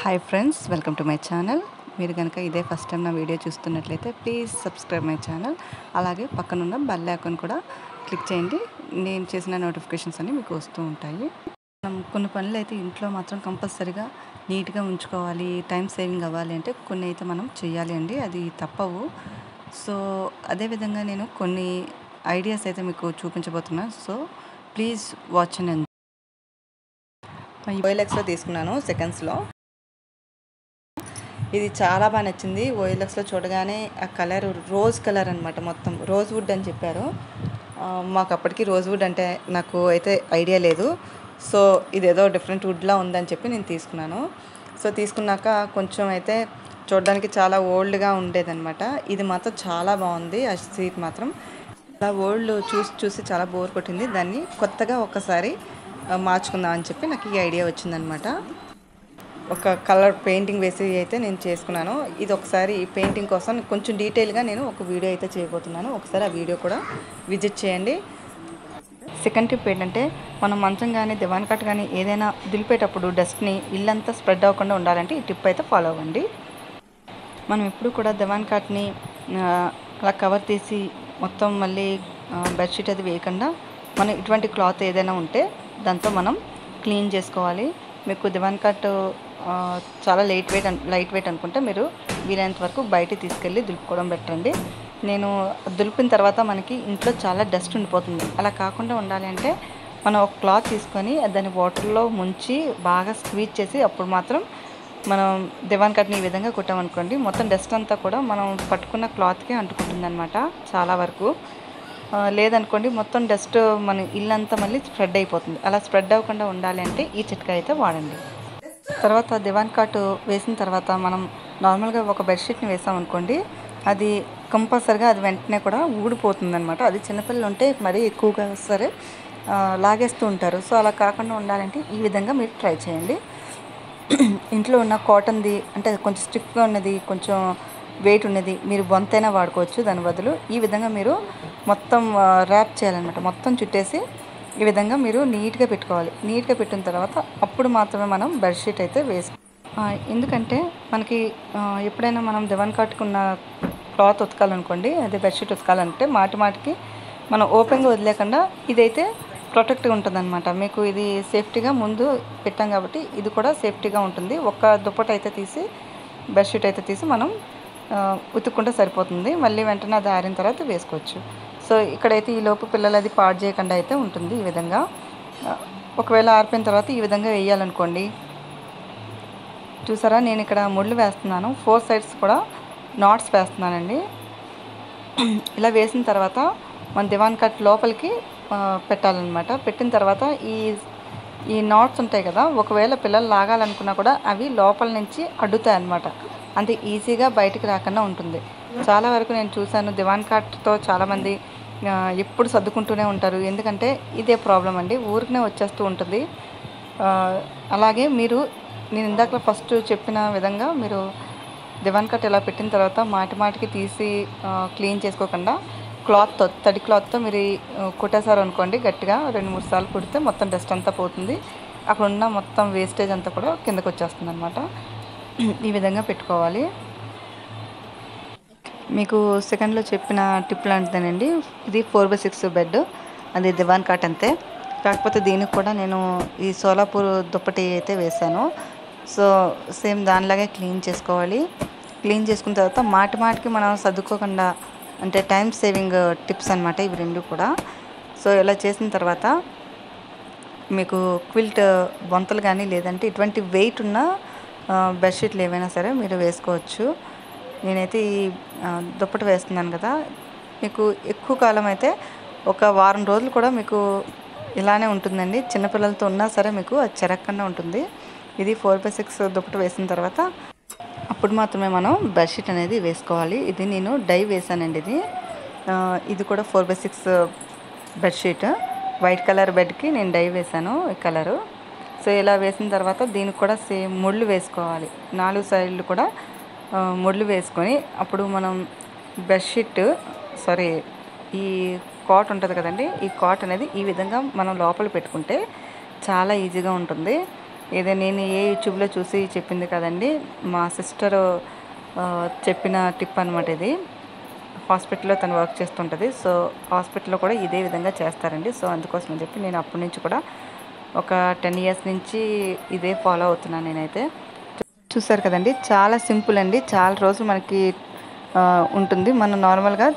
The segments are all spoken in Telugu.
Hi friends welcome to my channel మీరు కనుక ఇదే ఫస్ట్ టైం నా వీడియో చూస్తున్నట్లయితే ప్లీజ్ సబ్స్క్రైబ్ మై ఛానల్ అలాగే పక్కనున్న బెల్ ఐకాన్ కూడా క్లిక్ చేయండి. నేను చేసిన నోటిఫికేషన్స్ అన్నీ మీకు వస్తూ ఉంటాయి. మనం కొన్ని పనులు అయితే ఇంట్లో మాత్రం కంపల్సరీగా నీట్గా ఉంచుకోవాలి టైం సేవింగ్ అవ్వాలి అంటే కొన్ని అయితే మనం చేయాలి అండి. అది తప్పవు. సో అదేవిధంగా నేను కొన్ని ఐడియాస్ అయితే మీకు చూపించబోతున్నాను సో ప్లీజ్ వాచ్ అండ్ ఓఎల్ఎక్స్లో తీసుకున్నాను సెకండ్స్లో. ఇది చాలా బాగా నచ్చింది. ఓఎల్ఎక్స్లో చూడగానే ఆ కలర్ రోజ్ కలర్ అనమాట మొత్తం. రోజ్ వుడ్ అని చెప్పారు. మాకు అప్పటికి రోజ్ వుడ్ అంటే నాకు అయితే ఐడియా లేదు. సో ఇదేదో డిఫరెంట్ వుడ్లా ఉందని చెప్పి నేను తీసుకున్నాను. సో తీసుకున్నాక కొంచెం అయితే చూడడానికి చాలా ఓల్డ్గా ఉండేదన్నమాట. ఇది మాత్రం చాలా బాగుంది. ఆ సీట్ మాత్రం. ఆ వరల్డ్ చూసి చూసి చాలా బోర్ కొట్టింది. దాన్ని కొత్తగా ఒకసారి మార్చుకుందాం అని చెప్పి నాకు ఈ ఐడియా వచ్చిందనమాట ఒక కలర్ పెయింటింగ్ వేసి అయితే నేను చేసుకున్నాను. ఇది ఒకసారి ఈ పెయింటింగ్ కోసం కొంచెం డీటెయిల్గా నేను ఒక వీడియో అయితే చేయబోతున్నాను. ఒకసారి ఆ వీడియో కూడా విజిట్ చేయండి. సెకండ్ టిప్ ఏంటంటే మనం మంచం కానీ దివాన్ కట్ కానీ ఏదైనా దులిపేటప్పుడు డస్ట్ని ఇల్లంతా స్ప్రెడ్ అవ్వకుండా ఉండాలంటే ఈ టిప్ అయితే ఫాలో అవ్వండి. మనం ఎప్పుడు కూడా దివాన్ కాట్ని అలా కవర్ తీసి మొత్తం మళ్ళీ బెడ్షీట్ అది వేయకుండా మనం ఇటువంటి క్లాత్ ఏదైనా ఉంటే దాంతో మనం క్లీన్ చేసుకోవాలి. మీకు దివాన్ కట్ చాలా లైట్ వెయిట్ లైట్ వెయిట్ అనుకుంటే మీరు వీలైనంత వరకు బయట తీసుకెళ్ళి దులుపుకోవడం పెట్టండి నేను దులిపిన తర్వాత మనకి ఇంట్లో చాలా డస్ట్ ఉండిపోతుంది. అలా కాకుండా ఉండాలి అంటే మనం ఒక క్లాత్ తీసుకొని దాన్ని వాటర్లో ముంచి బాగా స్క్వీజ్ చేసి అప్పుడు మాత్రం మనం దివాన్ కట్ని ఈ విధంగా కుట్టామనుకోండి మొత్తం డస్ట్ అంతా కూడా మనం పట్టుకున్న క్లాత్కే అంటుకుంటుంది అనమాట చాలా వరకు. లేదనుకోండి మొత్తం డస్ట్ మన ఇల్లంతా మళ్ళీ స్ప్రెడ్ అయిపోతుంది. అలా స్ప్రెడ్ అవ్వకుండా ఉండాలి అంటే ఈ చిట్కా అయితే వాడండి. తర్వాత దివాన్ కాటు వేసిన తర్వాత మనం నార్మల్గా ఒక బెడ్షీట్ని వేసామనుకోండి అది కంపల్సరిగా అది వెంటనే కూడా ఊడిపోతుంది అనమాట అది చిన్నపిల్లలు ఉంటే మరీ ఎక్కువగా సరే లాగేస్తూ ఉంటారు. సో అలా కాకుండా ఉండాలంటే ఈ విధంగా మీరు ట్రై చేయండి. ఇంట్లో ఉన్న కాటన్ది అంటే కొంచెం స్టిఫ్గా ఉన్నది కొంచెం వెయిట్ ఉన్నది మీరు బొంతైనా వాడుకోవచ్చు. దాని బదులు ఈ విధంగా మీరు మొత్తం ర్యాప్ చేయాలన్నమాట. మొత్తం చుట్టేసి ఈ విధంగా మీరు నీట్గా పెట్టుకోవాలి. నీట్గా పెట్టిన తర్వాత అప్పుడు మాత్రమే మనం బెడ్షీట్ అయితే వేసుకో ఎందుకంటే మనకి ఎప్పుడైనా మనం దివాన్ కట్టుకున్న క్లాత్ ఉతకాలనుకోండి అదే బెడ్షీట్ ఉతకాలంటే మాటి మాటికి మనం ఓపెన్గా వదిలేకుండా ఇదైతే ప్రొటెక్ట్గా ఉంటుందన్నమాట. మీకు ఇది సేఫ్టీగా ముందు పెట్టాం కాబట్టి ఇది కూడా సేఫ్టీగా ఉంటుంది. ఒక్క దుప్పట అయితే తీసి బెడ్షీట్ అయితే తీసి మనం ఉతుక్కుంటే సరిపోతుంది. మళ్ళీ వెంటనే అది ఆరిన తర్వాత వేసుకోవచ్చు. సో ఇక్కడైతే ఈ లోపు పిల్లలు అది పాడు చేయకుండా అయితే ఉంటుంది ఈ విధంగా. ఒకవేళ ఆరిపోయిన తర్వాత ఈ విధంగా వేయాలనుకోండి. చూసారా? నేను ఇక్కడ ముళ్ళు వేస్తున్నాను. ఫోర్ సైడ్స్ కూడా నాట్స్ వేస్తున్నానండి. ఇలా వేసిన తర్వాత మన దివాన్ కట్ లోపలికి పెట్టాలన్నమాట. పెట్టిన తర్వాత ఈ ఈ నాట్స్ ఉంటాయి కదా ఒకవేళ పిల్లలు లాగాలనుకున్నా కూడా అవి లోపల నుంచి అడ్డుతాయి అన్నమాట అంతే ఈజీగా బయటికి రాకుండా ఉంటుంది. చాలా వరకు నేను చూశాను దివాన్ కార్ట్తో చాలామంది ఎప్పుడు సర్దుకుంటూనే ఉంటారు. ఎందుకంటే ఇదే ప్రాబ్లం అండి. ఊరికనే వచ్చేస్తూ ఉంటుంది. అలాగే మీరు నేను ఇందాక ఫస్ట్ చెప్పిన విధంగా మీరు దివాన్ కట్ ఇలా పెట్టిన తర్వాత మాటి మాటికి తీసి క్లీన్ చేసుకోకుండా క్లాత్తో తడి క్లాత్తో మీరు ఈ, కుట్టేశారు అనుకోండి గట్టిగా రెండు మూడు సార్లు కుడితే మొత్తం డస్ట్ అంతా పోతుంది. అక్కడ ఉన్న మొత్తం వేస్టేజ్ అంతా కూడా కిందకు వచ్చేస్తుంది అనమాట ఈ విధంగా పెట్టుకోవాలి. మీకు సెకండ్లో చెప్పిన టిప్ లాంటిదేనండి. ఇది ఫోర్ బై సిక్స్ బెడ్. అది దివాన్ కాట్ అంతే. కాకపోతే దీనికి కూడా నేను ఈ సోలాపూర్ దుప్పటి అయితే వేశాను. సో సేమ్ దానిలాగే క్లీన్ చేసుకోవాలి. క్లీన్ చేసుకున్న తర్వాత మాటి మాటికి మనం సర్దుకోకుండా అంటే టైం సేవింగ్ టిప్స్ అనమాట ఇవి రెండు కూడా. సో ఇలా చేసిన తర్వాత మీకు క్విల్ట్ బొంతలు కానీ లేదంటే ఇటువంటి వెయిట్ ఉన్న బెడ్షీట్లు ఏవైనా సరే మీరు వేసుకోవచ్చు. నేనైతే ఈ దుప్పట దుప్పటి వేస్తున్నాను కదా. మీకు ఎక్కువ కాలం అయితే ఒక వారం రోజులు కూడా మీకు ఇలానే ఉంటుందండి. చిన్నపిల్లలతో ఉన్నా సరే మీకు అది చెరక్కుండా ఉంటుంది. ఇది ఫోర్ బై సిక్స్ దుప్పటి వేసిన తర్వాత అప్పుడు మాత్రమే మనం బెడ్షీట్ అనేది వేసుకోవాలి. ఇది నేను డై వేసానండి ఇది. ఇది కూడా four by six bedsheet white colour బెడ్కి నేను డై వేసాను ఈ కలరు సో ఇలా వేసిన తర్వాత దీనికి కూడా సేమ్ ముళ్ళు వేసుకోవాలి. నాలుగు సైడ్లు కూడా ముళ్ళు వేసుకొని అప్పుడు మనం బెడ్షీట్ సారీ ఈ కాట్ ఉంటుంది కదండి ఈ కాట్ అనేది ఈ విధంగా మనం లోపల పెట్టుకుంటే చాలా ఈజీగా ఉంటుంది. ఏదో నేను ఏ యూట్యూబ్లో చూసి చెప్పింది కదండి. మా సిస్టర్ చెప్పిన టిప్ అనమాట ఇది. హాస్పిటల్లో తను వర్క్ చేస్తుంటుంది. సో హాస్పిటల్లో కూడా ఇదే విధంగా చేస్తారండి. సో అందుకోసం అని చెప్పి నేను అప్పటి నుంచి కూడా ఒక టెన్ ఇయర్స్ నుంచి ఇదే ఫాలో అవుతున్నాను నేనైతే. చూసారు కదండి చాలా సింపుల్ అండి. చాలా రోజులు మనకి ఉంటుంది. మనం నార్మల్గా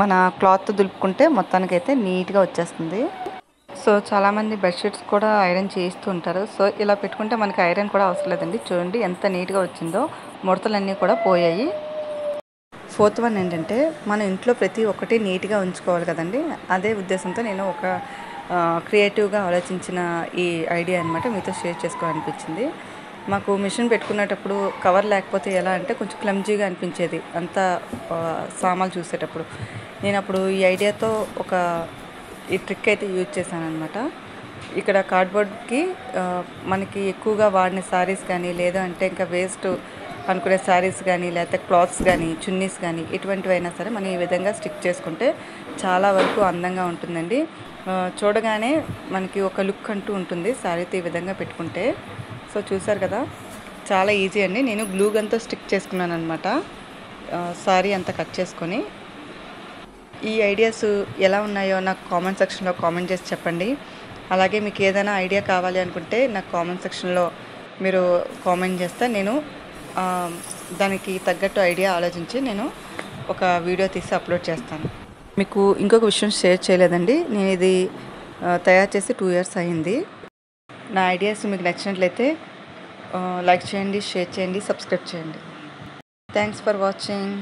మన క్లాత్ దులుపుకుంటే మొత్తానికైతే నీట్గా వచ్చేస్తుంది. సో చాలామంది బెడ్షీట్స్ కూడా ఐరన్ చేయిస్తుంటారు సో ఇలా పెట్టుకుంటే మనకి ఐరన్ కూడా అవసరం లేదండి. చూడండి ఎంత నీట్గా వచ్చిందో. ముడతలన్నీ కూడా పోయాయి. ఫోర్త్ వన్ ఏంటంటే మన ఇంట్లో ప్రతి ఒక్కటి నీట్గా ఉంచుకోవాలి కదండి. అదే ఉద్దేశంతో నేను ఒక క్రియేటివ్గా ఆలోచించిన ఈ ఐడియా అనమాట మీతో షేర్ చేసుకోవాలనిపించింది. మాకు మిషన్ పెట్టుకునేటప్పుడు కవర్ లేకపోతే ఎలా అంటే కొంచెం క్లమ్జీగా అనిపించేది. అంత ఆ, సామాన్లు చూసేటప్పుడు. నేను అప్పుడు ఈ ఐడియాతో ఒక ఈ ట్రిక్ అయితే యూజ్ చేశాను అనమాట ఇక్కడ కార్డ్బోర్డ్కి మనకి ఎక్కువగా వాడిన శారీస్ కానీ లేదా అంటే ఇంకా వేస్ట్ అనుకునే శారీస్ కానీ లేకపోతే క్లాత్స్ కానీ చున్నీస్ కానీ ఎటువంటివైనా సరే మనం ఈ విధంగా స్టిక్ చేసుకుంటే చాలా వరకు అందంగా ఉంటుందండి. చూడగానే మనకి ఒక లుక్ అంటూ ఉంటుంది శారీతో ఈ విధంగా పెట్టుకుంటే. సో చూసారు కదా చాలా ఈజీ అండి. నేను గ్లూ గన్తో స్టిక్ చేసుకున్నాను అనమాట శారీ అంతా కట్ చేసుకొని. ఈ ఐడియాస్ ఎలా ఉన్నాయో నాకు కామెంట్ సెక్షన్లో కామెంట్ చేసి చెప్పండి. అలాగే మీకు ఏదైనా ఐడియా కావాలి అనుకుంటే నాకు కామెంట్ సెక్షన్లో మీరు కామెంట్ చేస్తే నేను దానికి తగ్గట్టు ఐడియా ఆలోచించి నేను ఒక వీడియో తీసి అప్లోడ్ చేస్తాను. మీకు ఇంకొక విషయం షేర్ చేయలేదండి. నేను ఇది తయారు చేసి టూ ఇయర్స్ అయింది. నా ఐడియాస్ మీకు నచ్చినట్లయితే లైక్ చేయండి షేర్ చేయండి సబ్స్క్రైబ్ చేయండి. Thanks for watching.